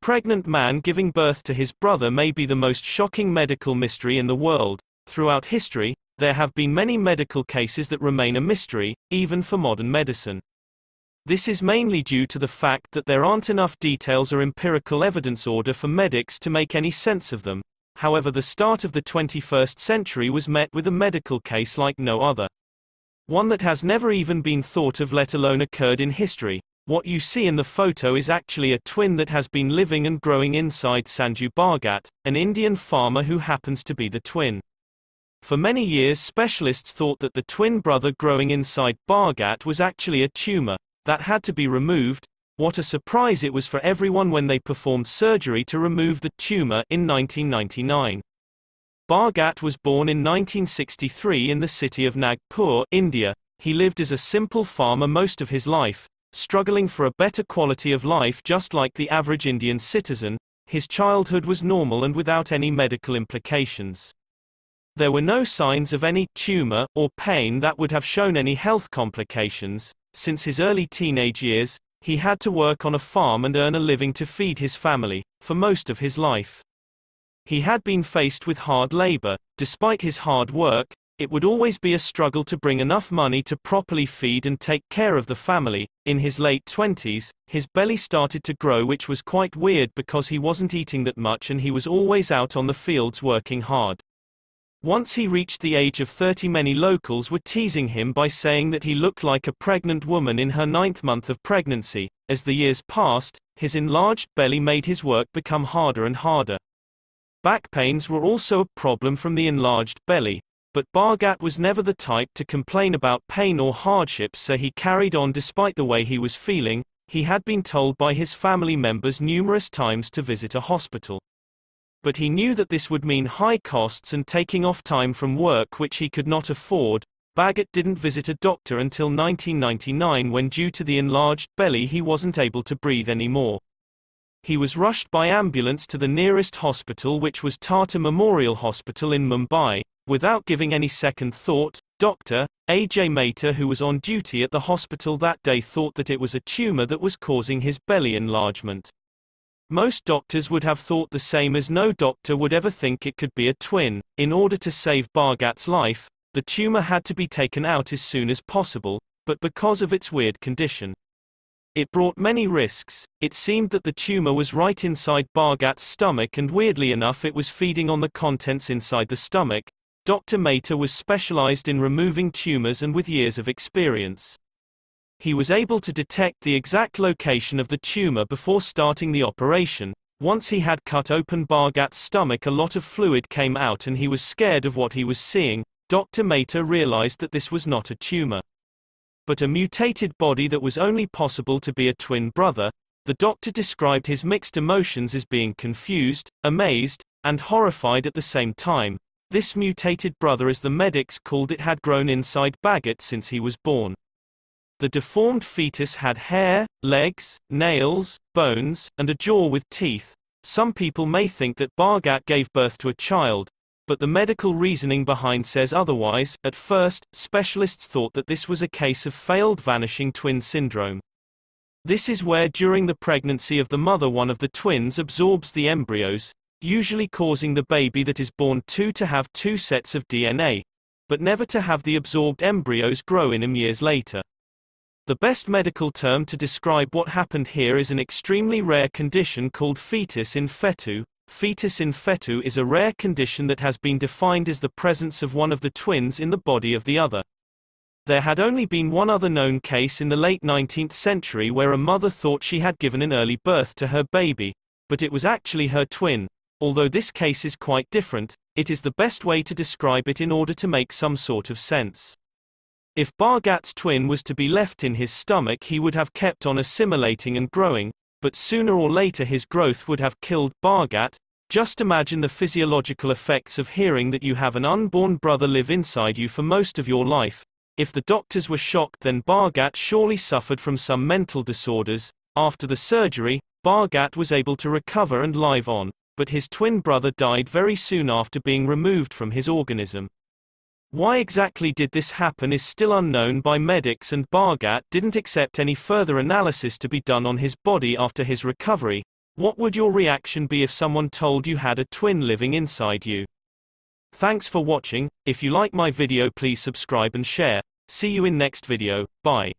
pregnant man giving birth to his brother may be the most shocking medical mystery in the world. Throughout history, there have been many medical cases that remain a mystery, even for modern medicine. This is mainly due to the fact that there aren't enough details or empirical evidence order for medics to make any sense of them. However, the start of the 21st century was met with a medical case like no other. One that has never even been thought of let alone occurred in history. What you see in the photo is actually a twin that has been living and growing inside Sanju Bhargat, an Indian farmer who happens to be the twin. For many years specialists thought that the twin brother growing inside Bhargat was actually a tumor, that had to be removed. What a surprise it was for everyone when they performed surgery to remove the tumor in 1999. Bhargat was born in 1963 in the city of Nagpur, India. He lived as a simple farmer most of his life, struggling for a better quality of life just like the average Indian citizen, his childhood was normal and without any medical implications. There were no signs of any tumor or pain that would have shown any health complications. Since his early teenage years, he had to work on a farm and earn a living to feed his family for most of his life. He had been faced with hard labor. Despite his hard work, it would always be a struggle to bring enough money to properly feed and take care of the family. In his late 20s, his belly started to grow, which was quite weird because he wasn't eating that much and he was always out on the fields working hard. Once he reached the age of 30, many locals were teasing him by saying that he looked like a pregnant woman in her ninth month of pregnancy. As the years passed, his enlarged belly made his work become harder and harder. Back pains were also a problem from the enlarged belly, but Bhargat was never the type to complain about pain or hardships so he carried on despite the way he was feeling, he had been told by his family members numerous times to visit a hospital. But he knew that this would mean high costs and taking off time from work which he could not afford. Bhargat didn't visit a doctor until 1999 when due to the enlarged belly he wasn't able to breathe anymore. He was rushed by ambulance to the nearest hospital which was Tata Memorial Hospital in Mumbai, Without giving any second thought, Dr. A.J. Mehta, who was on duty at the hospital that day thought that it was a tumor that was causing his belly enlargement. Most doctors would have thought the same as no doctor would ever think it could be a twin. In order to save Bhargat's life, the tumor had to be taken out as soon as possible, but because of its weird condition. It brought many risks. It seemed that the tumor was right inside Bhargat's stomach and weirdly enough it was feeding on the contents inside the stomach, Dr. Mehta was specialized in removing tumors and with years of experience. He was able to detect the exact location of the tumor before starting the operation. Once he had cut open Bhargat's stomach a lot of fluid came out and he was scared of what he was seeing. Dr. Mehta realized that this was not a tumor. But a mutated body that was only possible to be a twin brother. The doctor described his mixed emotions as being confused, amazed, and horrified at the same time. This mutated brother as the medics called it had grown inside Bhargat since he was born. The deformed fetus had hair, legs, nails, bones, and a jaw with teeth. Some people may think that Bhargat gave birth to a child, but the medical reasoning behind says otherwise. At first, specialists thought that this was a case of failed vanishing twin syndrome. This is where during the pregnancy of the mother one of the twins absorbs the embryos, usually causing the baby that is born to to have two sets of DNA, but never to have the absorbed embryos grow in him years later. The best medical term to describe what happened here is an extremely rare condition called fetus in fetu. Fetus in fetu is a rare condition that has been defined as the presence of one of the twins in the body of the other. There had only been one other known case in the late 19th century where a mother thought she had given an early birth to her baby, but it was actually her twin, Although this case is quite different, it is the best way to describe it in order to make some sort of sense. If Bhargat's twin was to be left in his stomach he would have kept on assimilating and growing, but sooner or later his growth would have killed Bhargat. Just imagine the physiological effects of hearing that you have an unborn brother live inside you for most of your life. If the doctors were shocked then Bhargat surely suffered from some mental disorders. After the surgery, Bhargat was able to recover and live on but his twin brother died very soon after being removed from his organism. Why exactly did this happen is still unknown by medics and Bhargat didn't accept any further analysis to be done on his body after his recovery. What would your reaction be if someone told you had a twin living inside you? Thanks for watching, if you like my video please subscribe and share, see you in next video, bye.